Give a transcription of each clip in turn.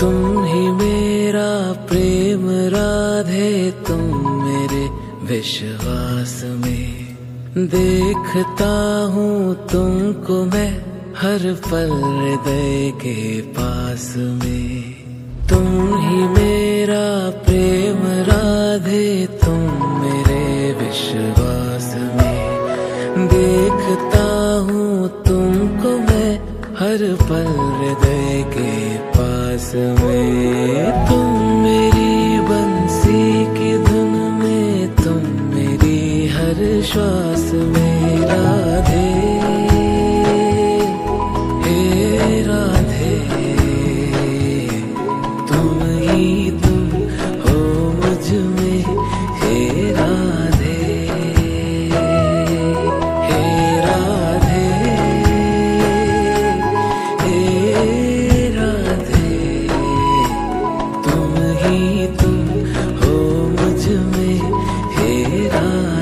तुम ही मेरा प्रेम राधे, तुम मेरे विश्वास में। देखता हूँ तुमको मैं हर पल हृदय के पास में। तुम ही मेरे हर पल हृदय के पास में तुम मेरी बंसी की धुन में, तुम मेरी हर श्वास में राधे। olvidar.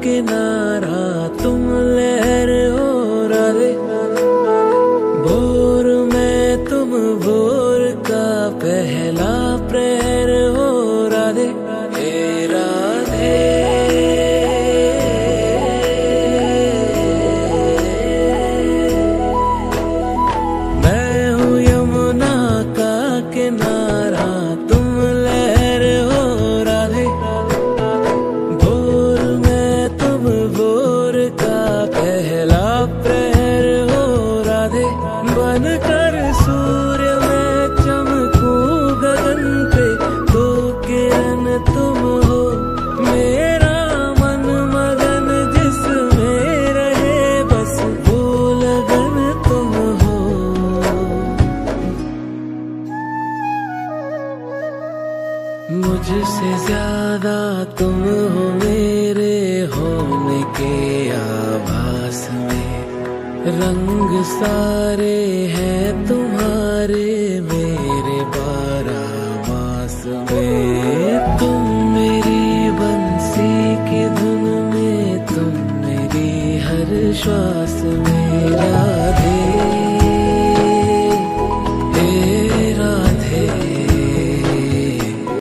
que nada. कर सूर्य में चमकू गगन पे, दो किरण तुम हो, मेरा मन मगन जिसमें रहे बस वो लगन तुम हो। मुझसे ज़्यादा तुम हो मेरे होने के आभास में। रंग सारे हैं तुम्हारे मेरे बारह मास में। तुम मेरी बंसी की धुन में, तुम मेरी हर श्वास मेरा राधे